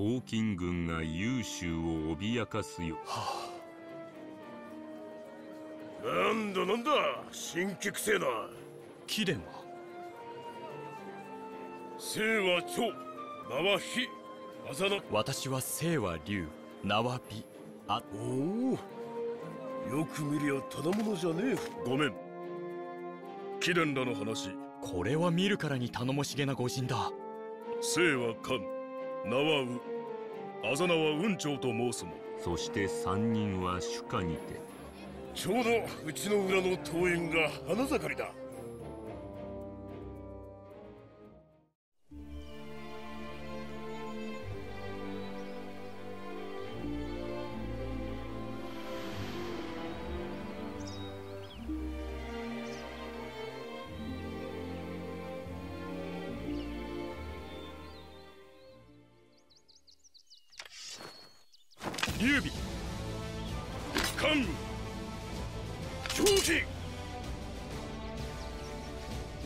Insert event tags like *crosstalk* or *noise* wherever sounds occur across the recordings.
黄金軍が優秀を脅かすよ、はあ、なんだなんだ神経くせえな。貴殿は？生は長名は非あざな。私は生は竜名は美。あおお。よく見りゃただものじゃねえ。ごめん。貴殿らの話。これは見るからに頼もしげな御人だ。生は漢名はうあざ名は雲長と申すもそして三人は主家にて。ちょうどうちの裏の桃園が花盛りだ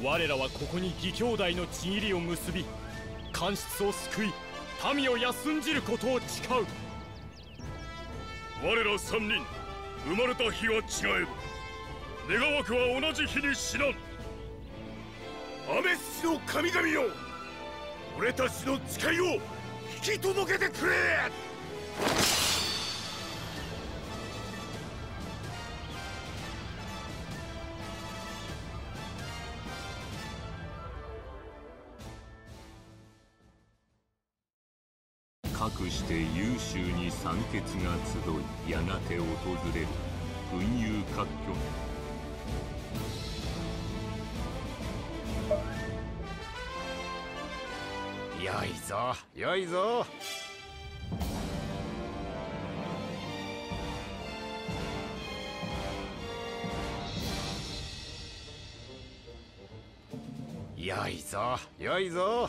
我らはここに義兄弟のちぎりを結び官室を救い民を休んじることを誓う。我ら三人生まれた日は違えど願わくは同じ日に死なん。雨土の神々よ俺たちの誓いを引き届けてくれ。て優秀に酸欠が集いやがて訪れる群雄割拠よいぞよいぞよいぞよいぞ。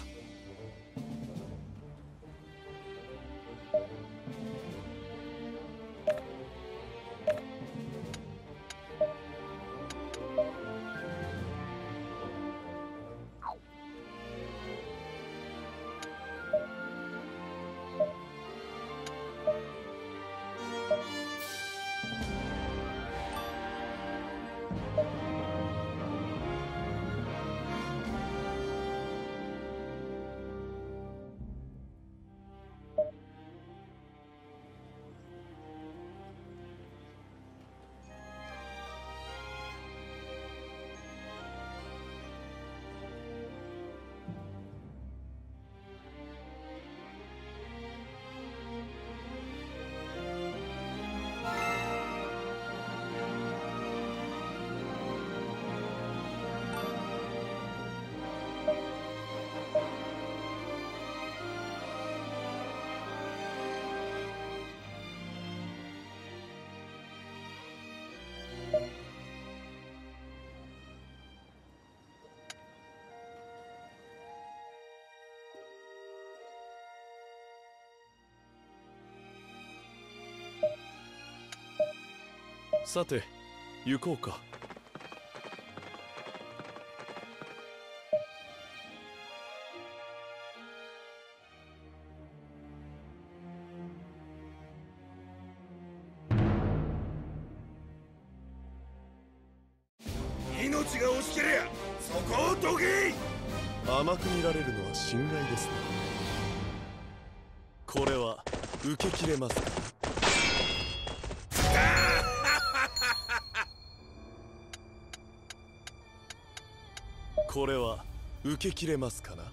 さて行こうか。命が惜しけりゃそこをどけ甘く見られるのは心外ですね。これは受けきれますか受けきれますかな？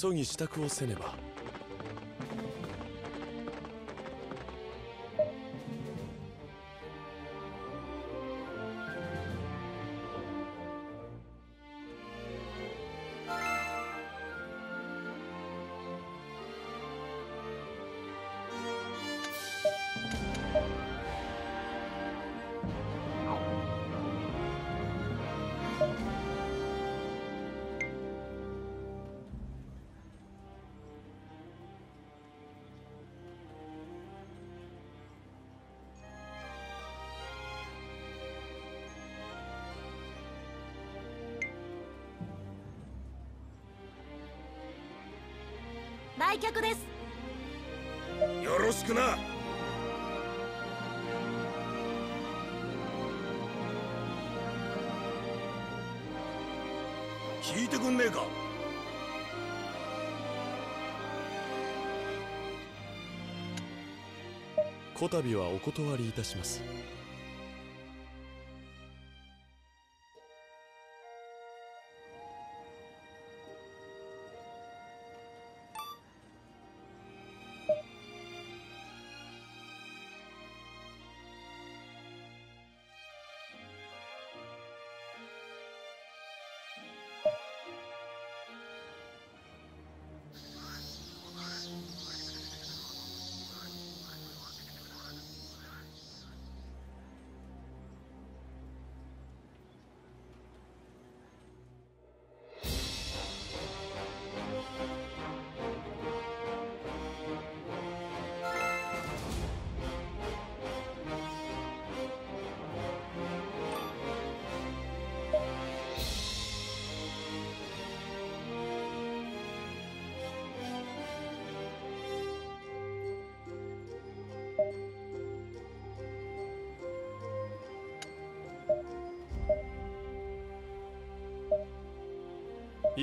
急ぎ支度をせねば。売却です。よろしくな。聞いてくんねえか。こたびはお断りいたします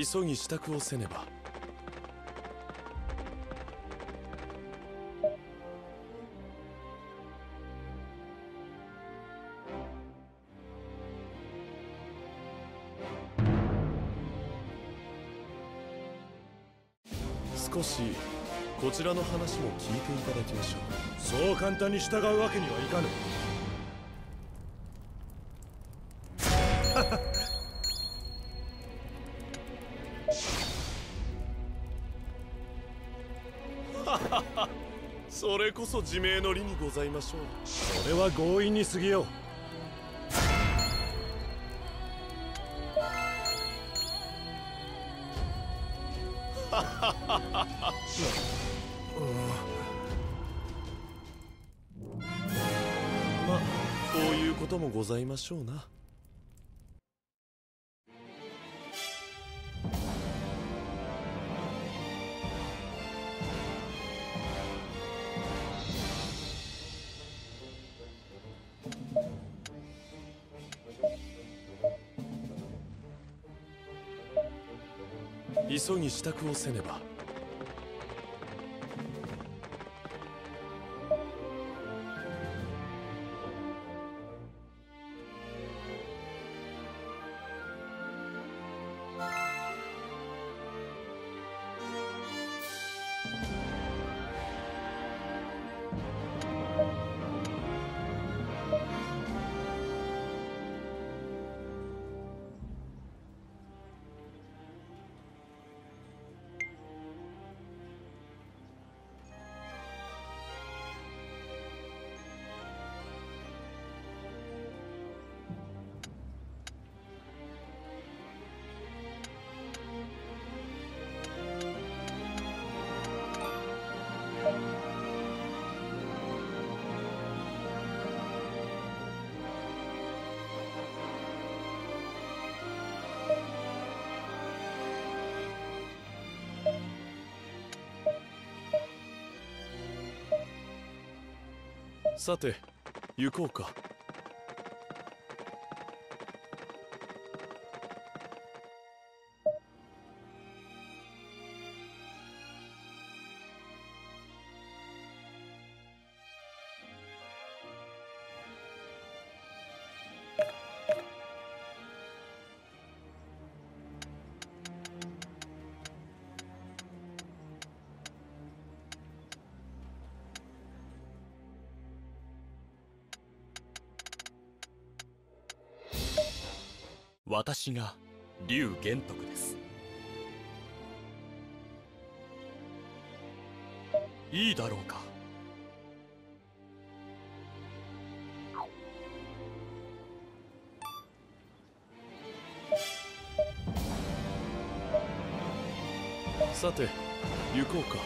急ぎ支度をせねば。少しこちらの話も聞いていただきましょう。そう簡単に従うわけにはいかぬ。そ自明の理にございましょう。それは強引に過ぎよう。*laughs* まこういうこともございましょうなに支度をせねば。さて行こうか。私が劉玄徳です。いいだろうか。さて行こうか。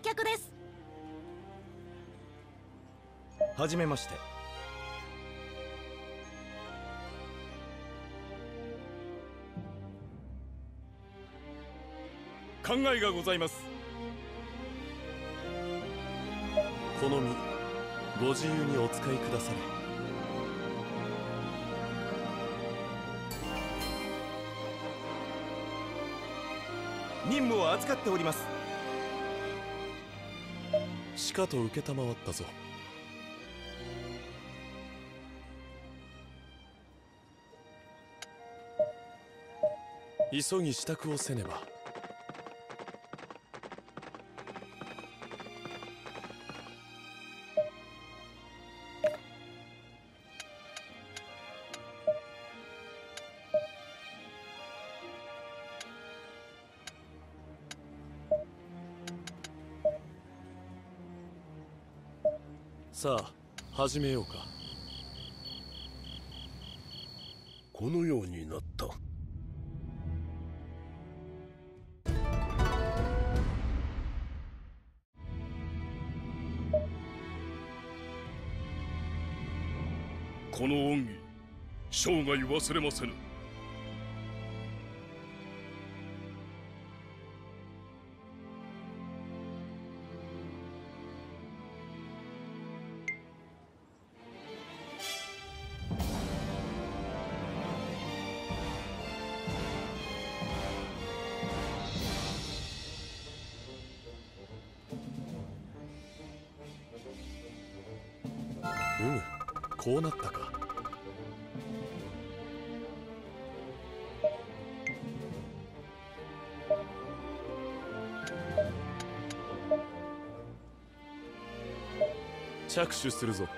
来客です。はじめまして。考えがございます。この身ご自由にお使いくだされ。任務を預かっております。しかと承ったぞ。急ぎ支度をせねば。さあ始めようか。このようになった。この恩義生涯忘れませぬこうなったか。着手するぞ。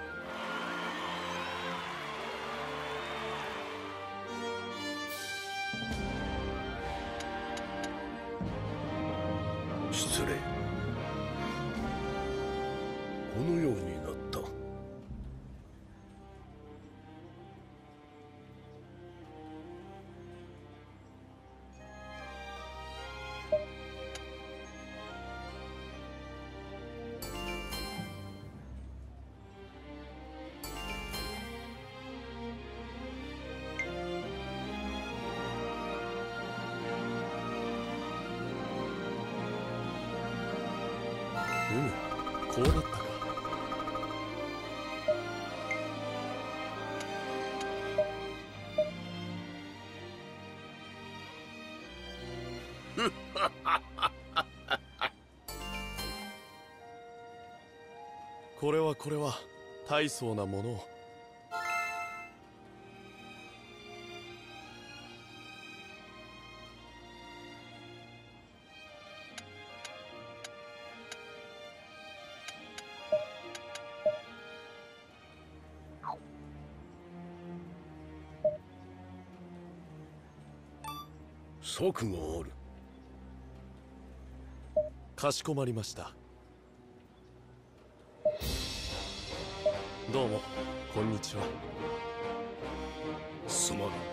これは大層なものを。策がある。かしこまりましたどうもこんにちは。すまぬ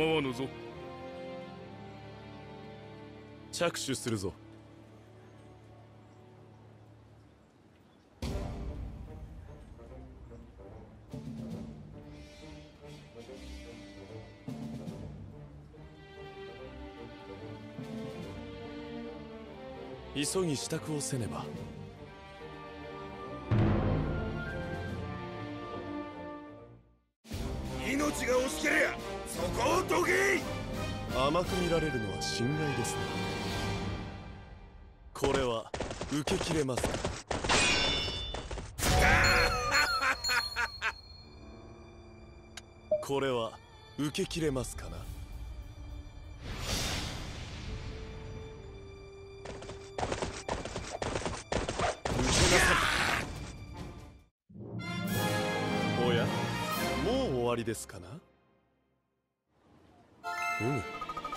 構わぬぞ。着手するぞ。急ぎ支度をせねば。見られるのは心外ですね。これは受けきれますか？*laughs* これは受け切れますかな？おや？もう終わりですかな？うむ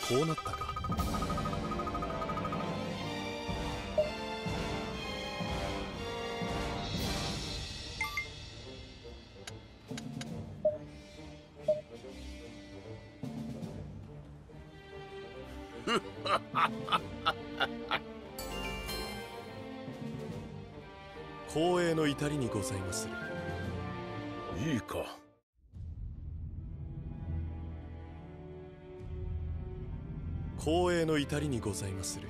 こうなったか。*laughs* 光栄の至りにございまする。光栄の至りにございまする。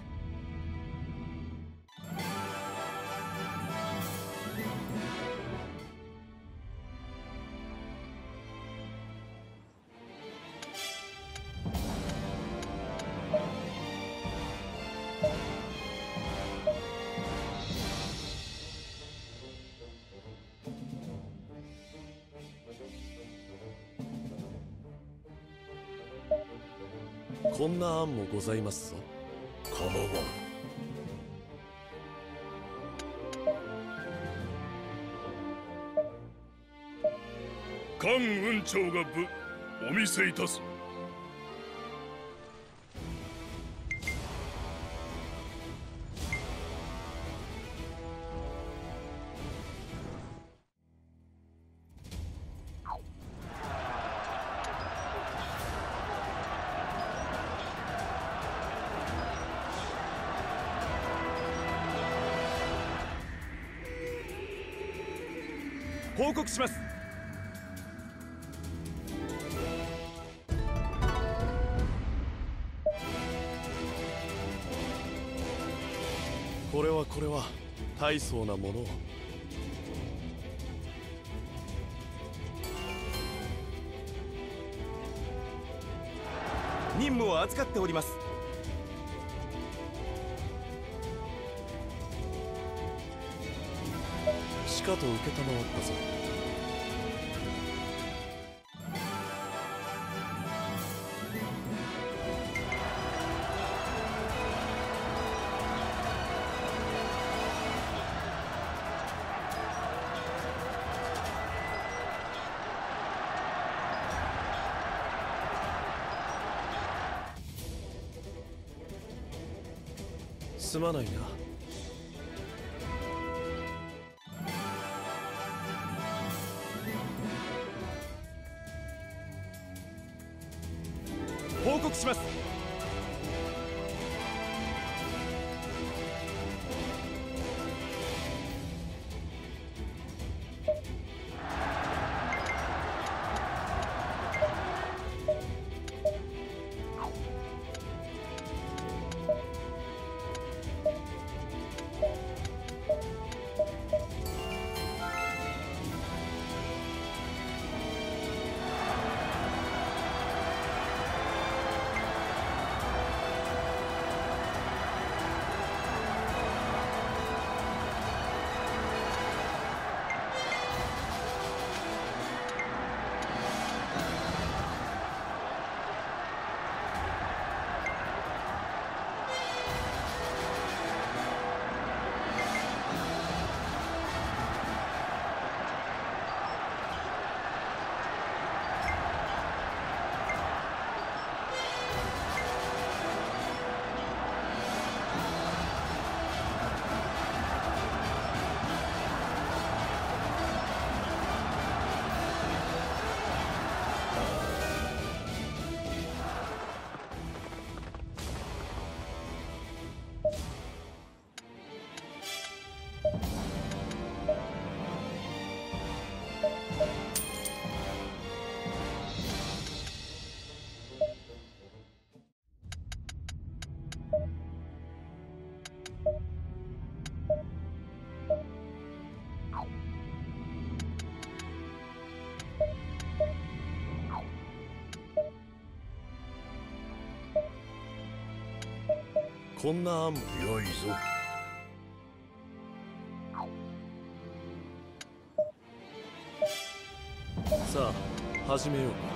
な案もございますぞ。構わん。関雲長がぶお見せいたす告します。これはこれは大層なものを。任務を預かっております。しかと承ったぞまないな。こんな案も良いぞ。さあ始めよう。か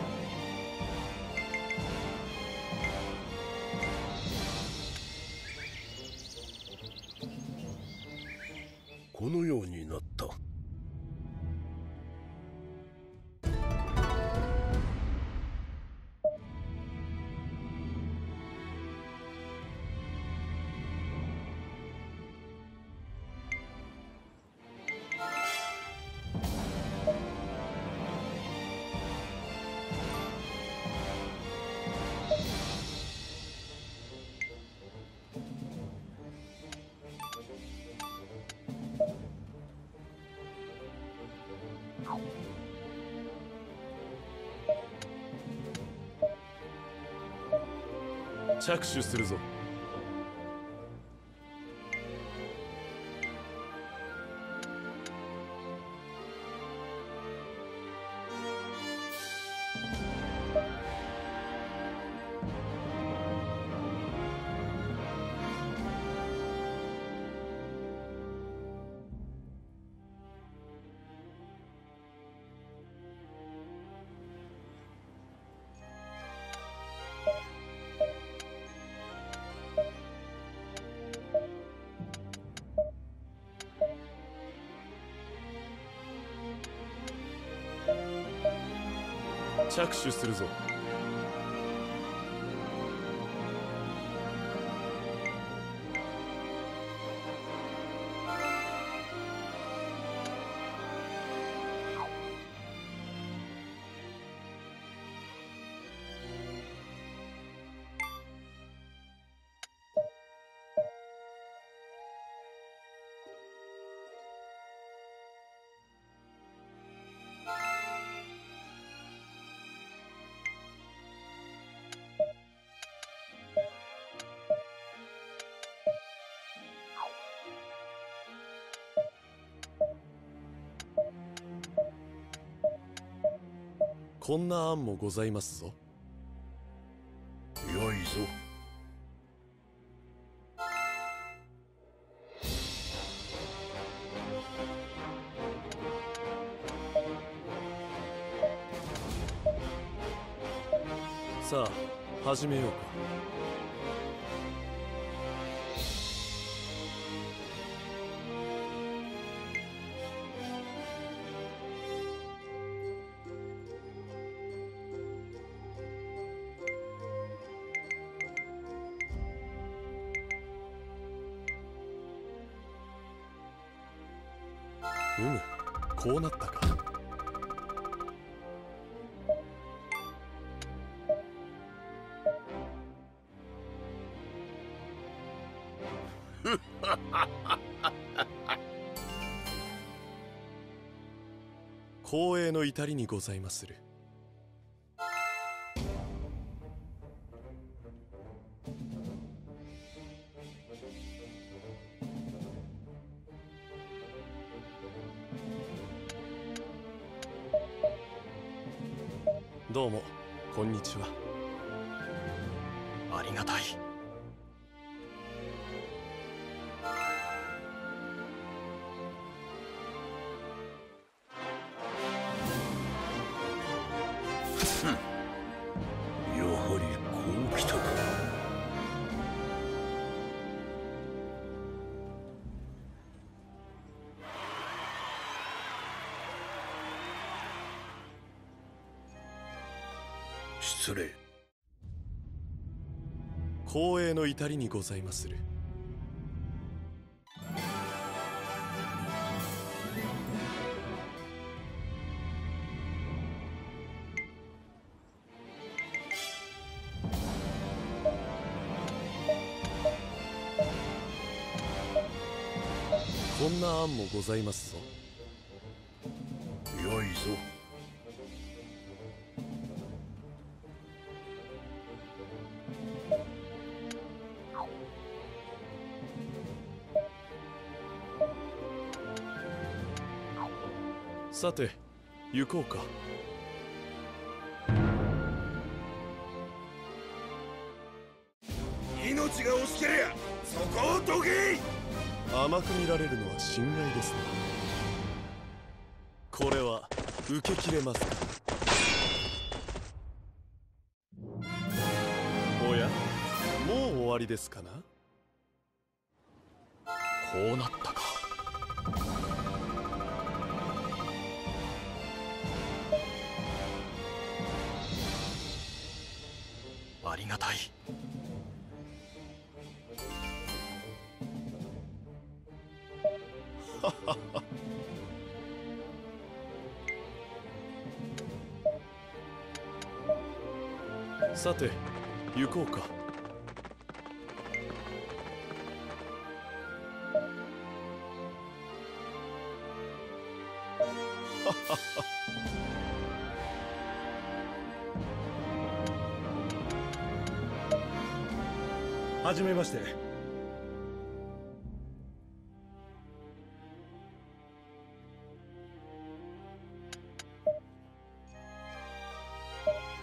着手するぞ。握手するぞ。こんな案もございますぞ。よいぞ。さあ始めようかうむこうなったか。*laughs* 光栄の至りにございまする。の至りにございまする。こんな案もございますぞ。さて行こうか。命が惜しけりゃそこをどけ！甘く見られるのは心外ですね。これは受けきれますか？ですかな？こうなった。じめまして。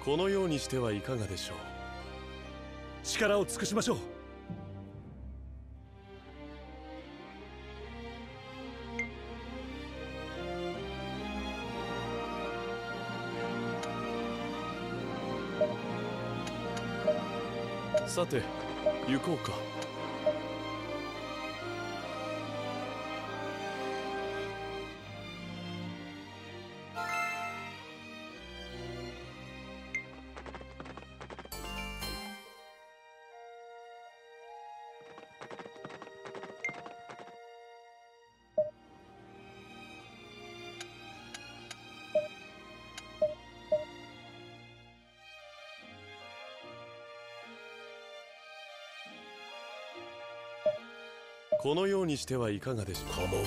このようにしてはいかがでしょう。力を尽くしましょう。さて行こうか。このようにしてはいかがでしょう。構わん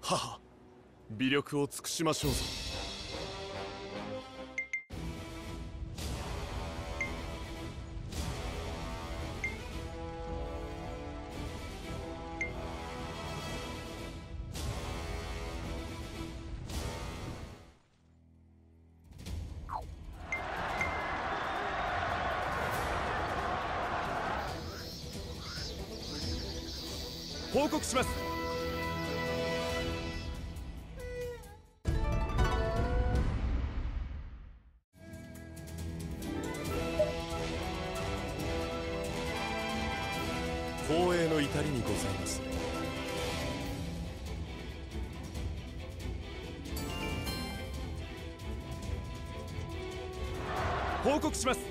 母微力を尽くしましょうぞ。報告します。光栄の至りにございます。報告します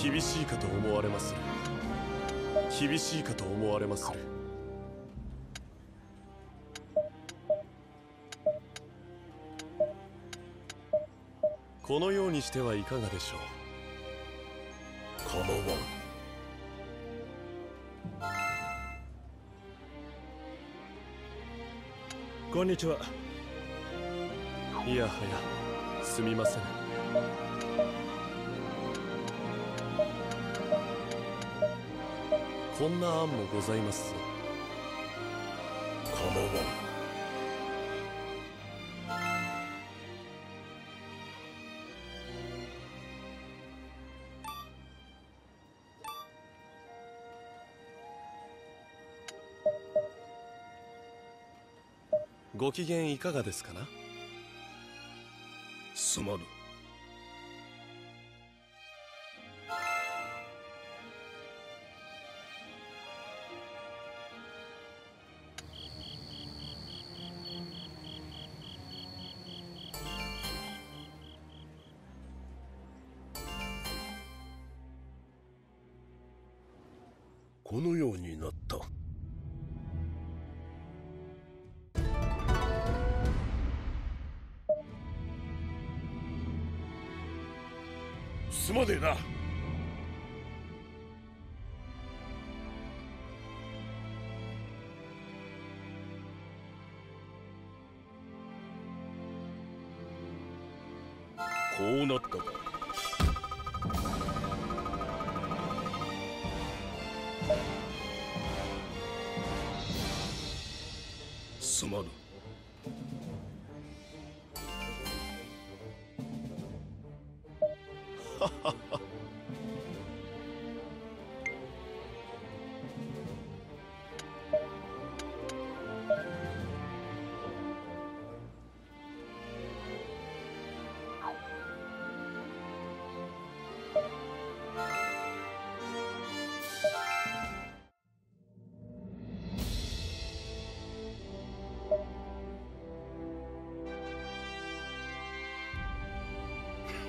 厳しいかと思われまする。厳しいかと思われまする。このようにしてはいかがでしょう。構わんこんにちは。いやはやすみませんこんな案もございますぞ。構わん。ご機嫌いかがですかな？すまぬまでな。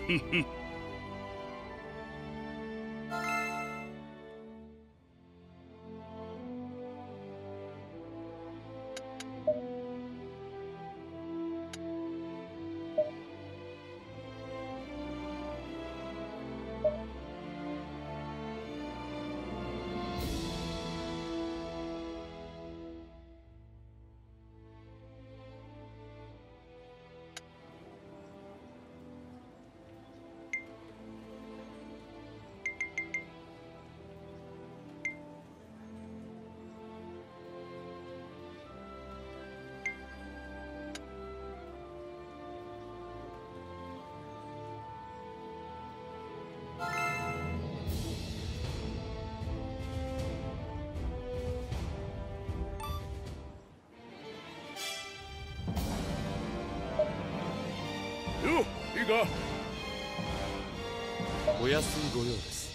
hee *laughs* hee. よいいかお安いご用です。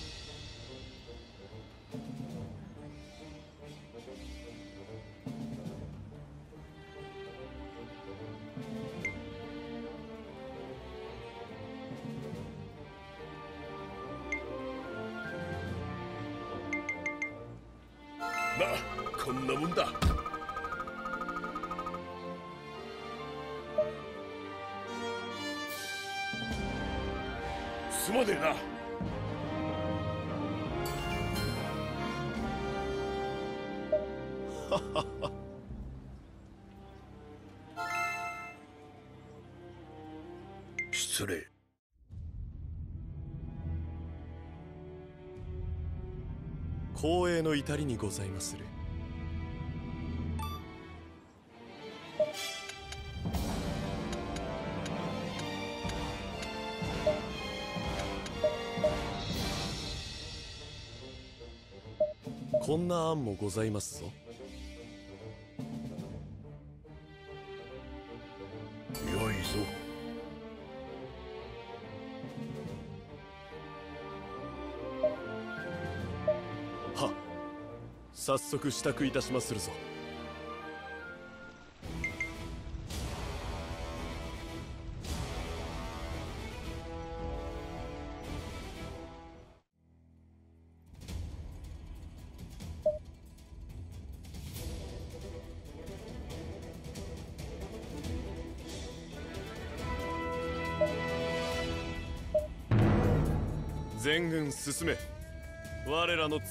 まあこんなもんだ。まねえな。失礼。光栄の至りにございまする。こんな案もございますぞ。よいぞ。はっ。早速支度いたしまするぞ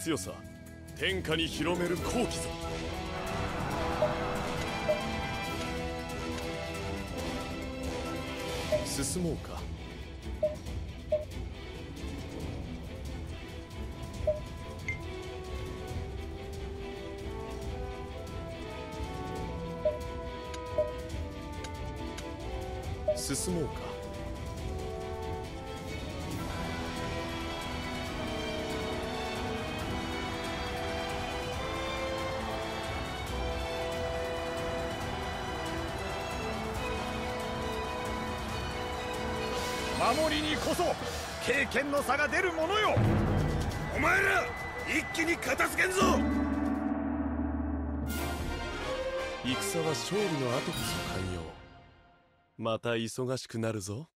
強さ天下に広める好機ぞ進もうか。経験の差が出るものよ。お前ら一気に片付けんぞ。戦は勝利の後こそ寛容。また忙しくなるぞ。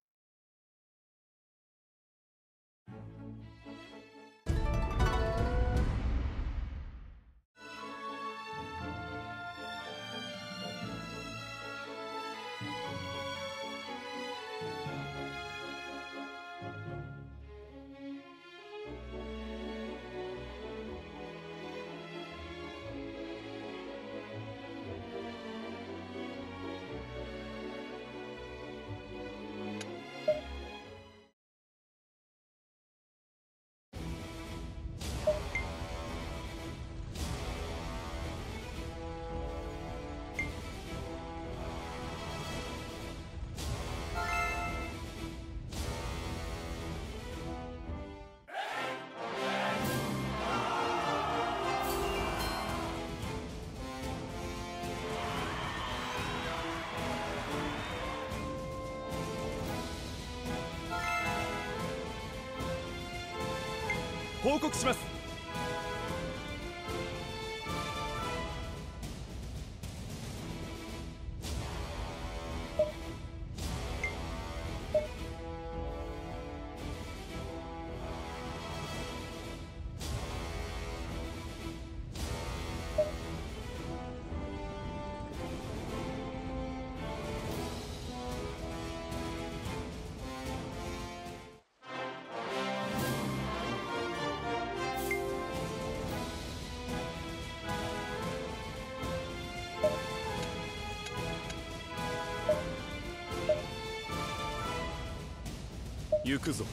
行くぞ。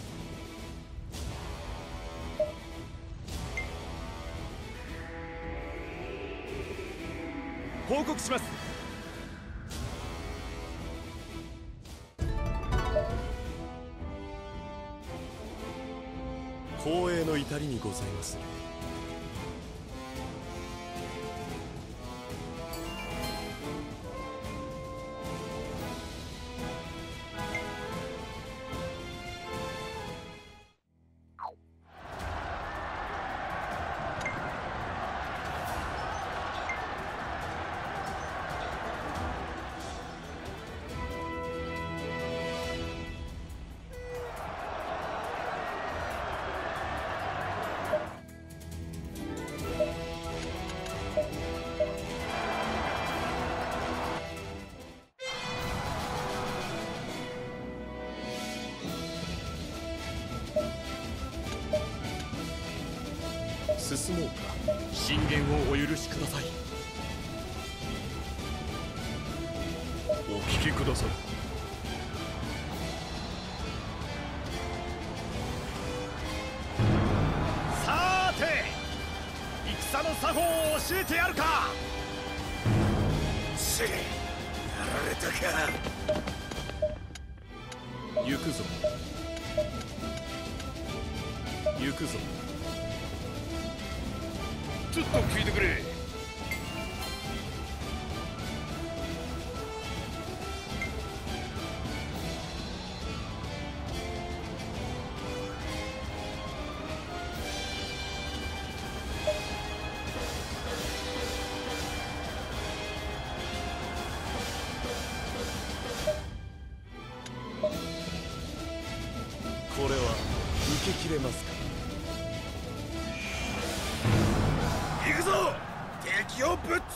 報告します。光栄の至りにございます。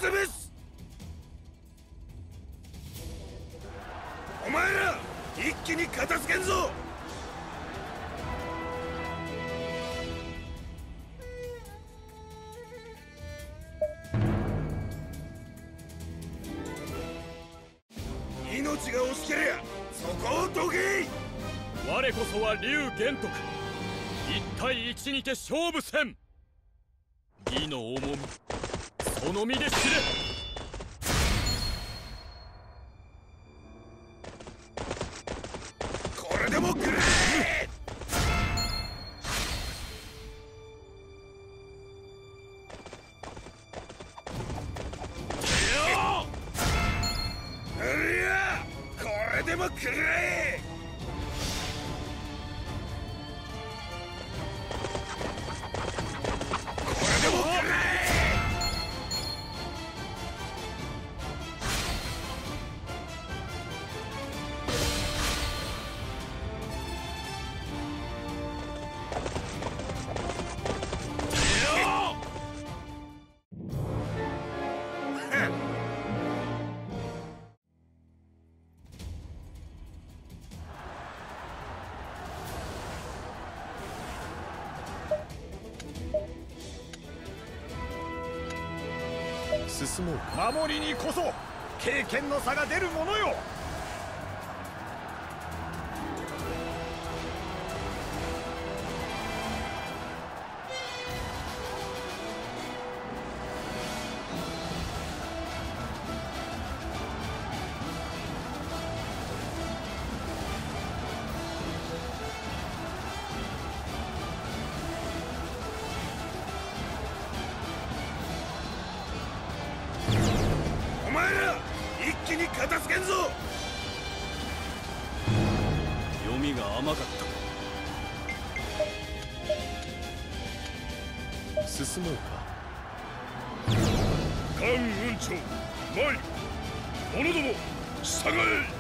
潰す。お前ら一気に片付けんぞ。命が惜しけりゃそこをどけ我こそは龍玄徳。一対一にて勝負せん。義の重み。その身で知れ。こそ経験の差が出るものよ。参る者ども従え。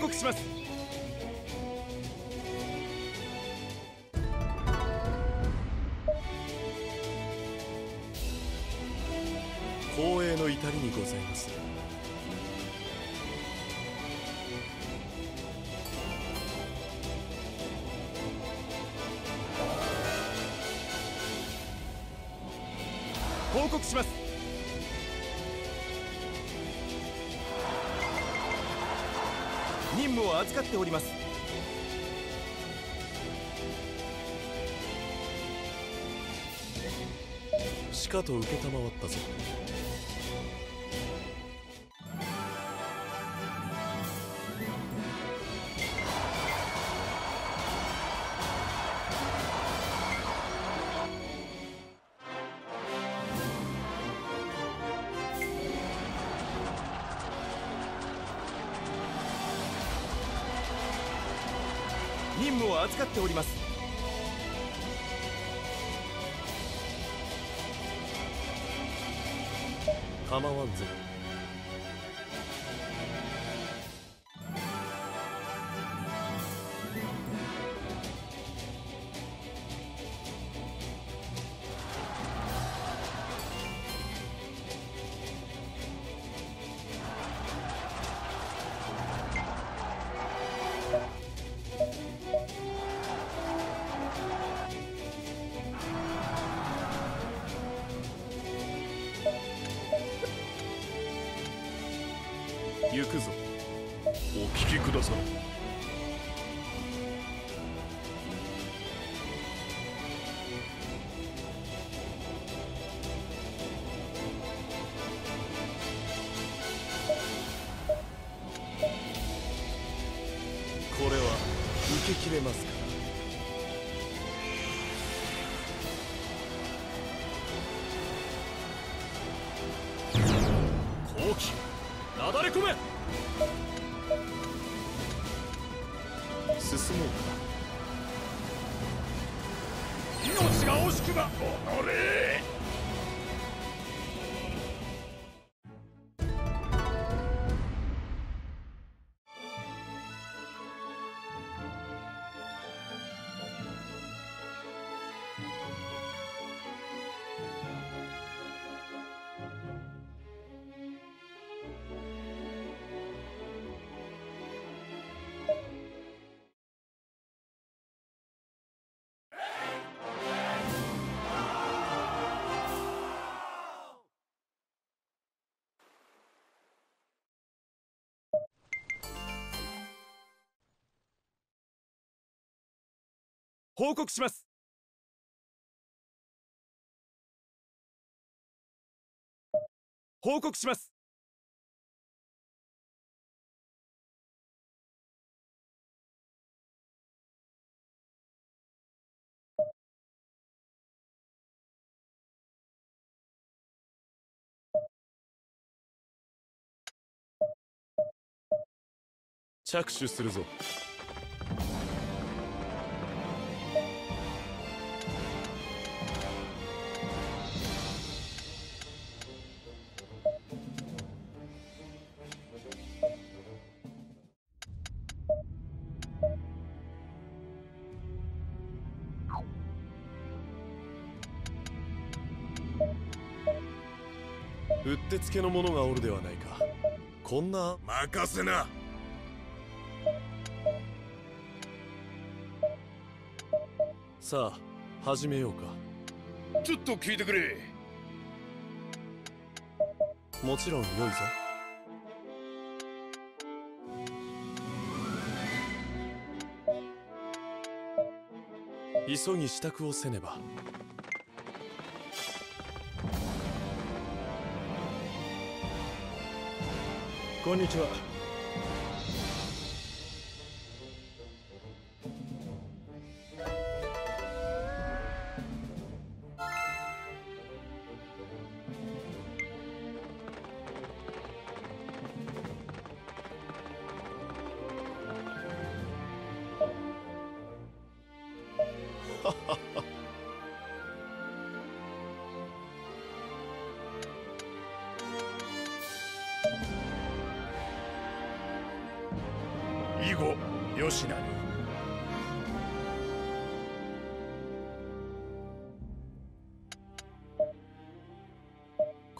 告します。光栄の至りにございます。報告しますを預かっております。しかと承ったぞ。おります。くぞ。お聞きください報告します。報告します。着手するぞ。けの者がおるではないか。こんな。任せな。さあ始めようか。ちょっと聞いてくれ。もちろん良いぞ。急ぎ支度をせねばこんにちは。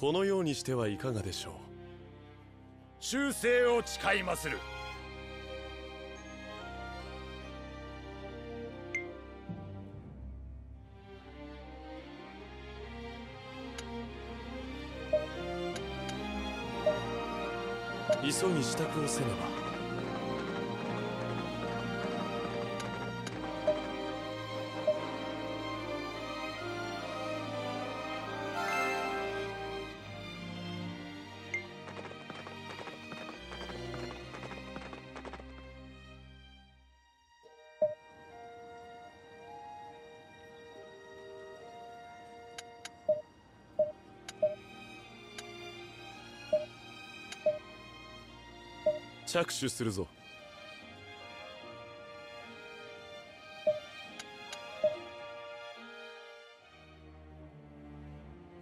このようにしてはいかがでしょう。修正を誓いまする。急ぎ支度をせねば着手するぞ。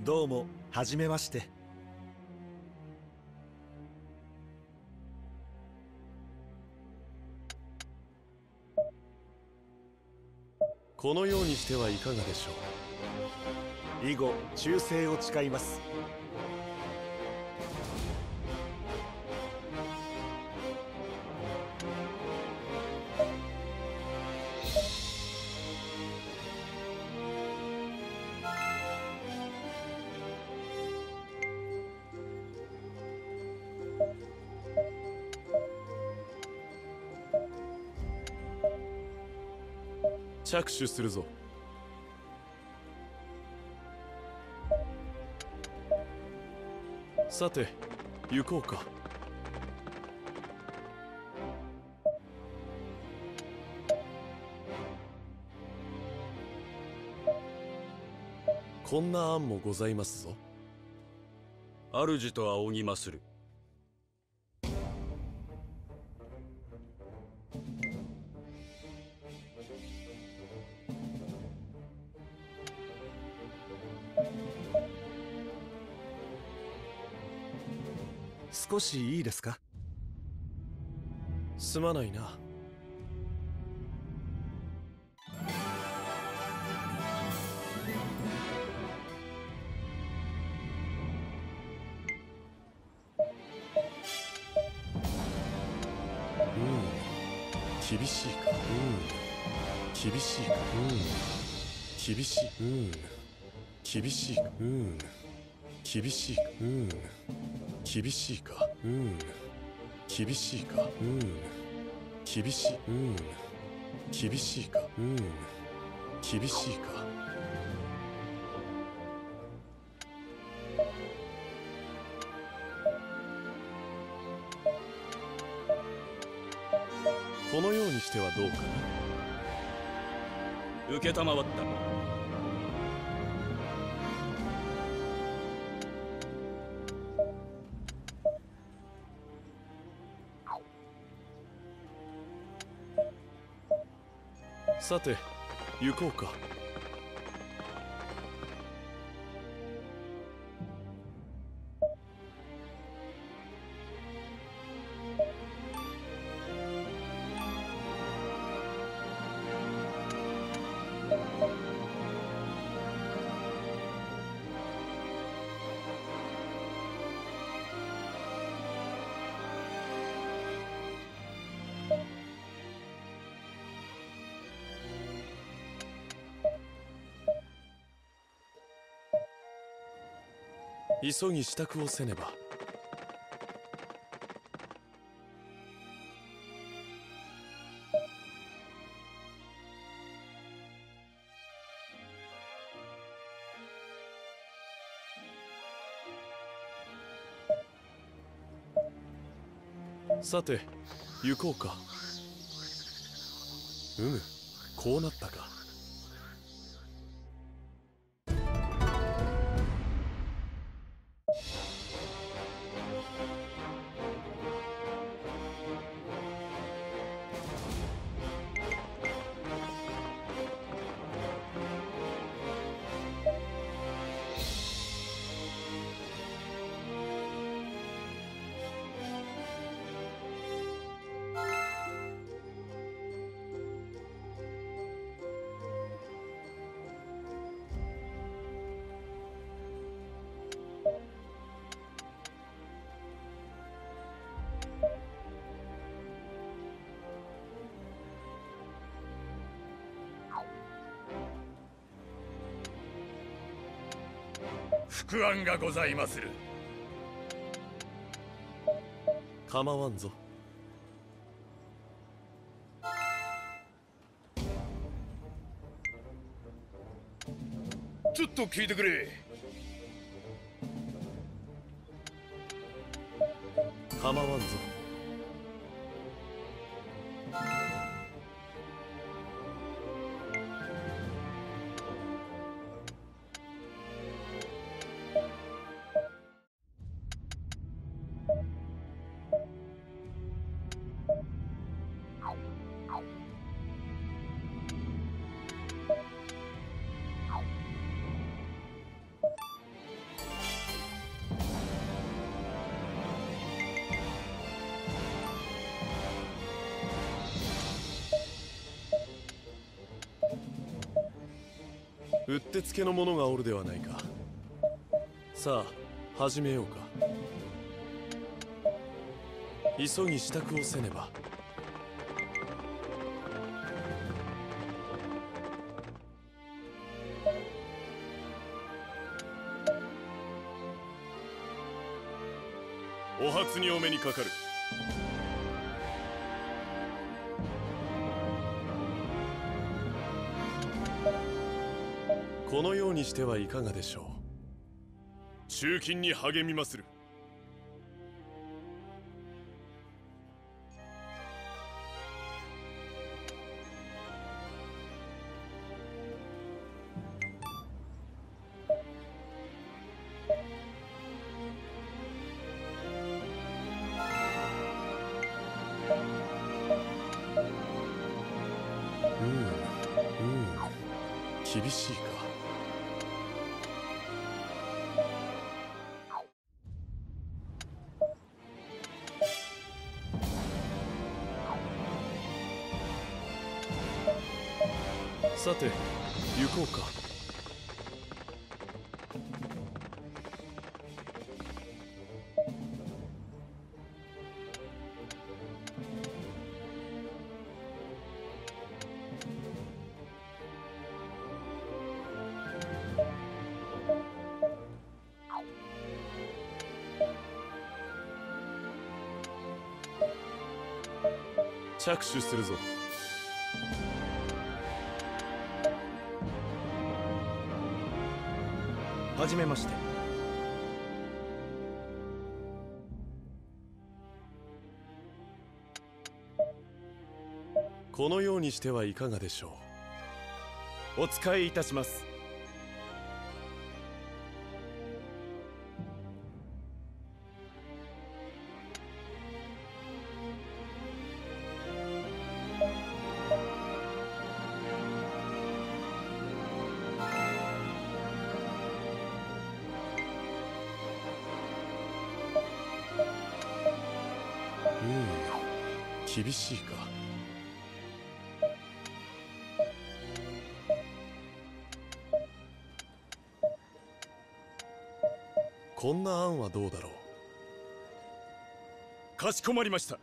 どうもはじめまして。このようにしてはいかがでしょう。以後忠誠を誓います着手するぞ。さて行こうか。こんな案もございますぞ。主と仰ぎまする。少しいいですか？すまないな。厳しいか。うん。厳しいか。うん。厳しい。うん。厳しい。うん。厳しい。うん。厳しいか？うん。厳しいか？うん。厳しい。うん。厳しいか？うん。厳しいか？このようにしてはどうかな？承ったさて行こうか。急ぎ支度をせねば。さて行こうか。うむこうなったか。副案がございまする。構わんぞ。ちょっと聞いてくれ。構わんぞうってつけの者がおるではないか。さあ始めようか。急ぎ支度をせねば。お初にお目にかかる。ようにしてはいかがでしょう。中勤に励みますさて行こうか。着手するぞ。じめまして。このようにしてはいかがでしょう。お使いいたします。しいか。こんな案はどうだろう。かしこまりました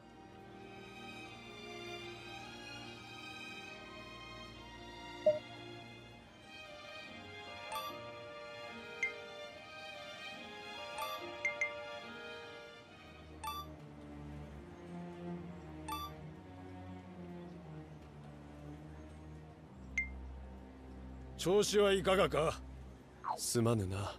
調子はいかがか？すまぬな。